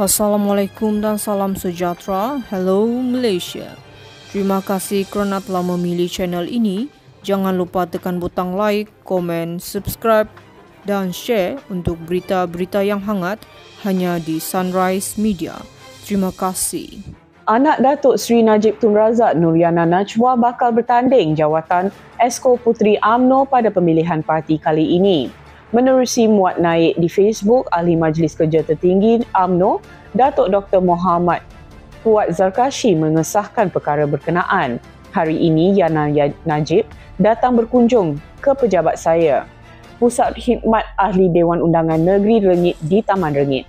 Assalamualaikum dan salam sejahtera. Hello Malaysia. Terima kasih kerana telah memilih channel ini. Jangan lupa tekan butang like, komen, subscribe dan share untuk berita-berita yang hangat hanya di Sunrise Media. Terima kasih. Anak Datuk Seri Najib Tun Razak Nuriana Najwa bakal bertanding jawatan Esko Puteri AMNO pada pemilihan parti kali ini. Menerusi muat naik di Facebook, Ahli Majlis Kerja Tertinggi AMNO, Datuk Dr. Muhammad Fuad Zarkashi mengesahkan perkara berkenaan. Hari ini, Yana Najib datang berkunjung ke pejabat saya, Pusat Khidmat Ahli Dewan Undangan Negeri Rengit di Taman Rengit.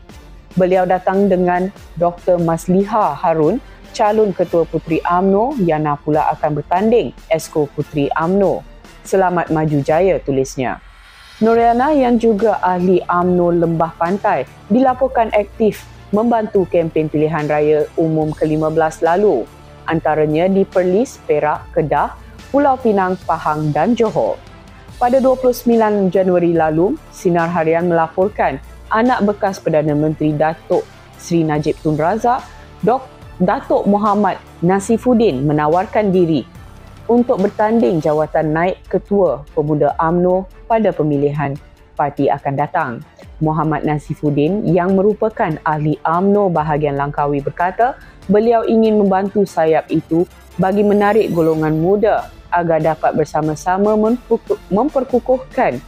Beliau datang dengan Dr. Masliha Harun, calon Ketua Puteri AMNO, Yana pula akan bertanding Esko Puteri AMNO. Selamat maju jaya tulisnya. Noriana yang juga ahli AMNO Lembah Pantai dilaporkan aktif membantu kempen pilihan raya umum ke-15 lalu antaranya di Perlis, Perak, Kedah, Pulau Pinang, Pahang dan Johor. Pada 29 Januari lalu, Sinar Harian melaporkan anak bekas Perdana Menteri Datuk Sri Najib Tun Razak, Dok Datuk Muhammad Nasifuddin menawarkan diri untuk bertanding jawatan naik ketua pemuda AMNO pada pemilihan parti akan datang. Muhammad Nasifuddin yang merupakan ahli AMNO bahagian Langkawi berkata beliau ingin membantu sayap itu bagi menarik golongan muda agar dapat bersama-sama memperkukuhkan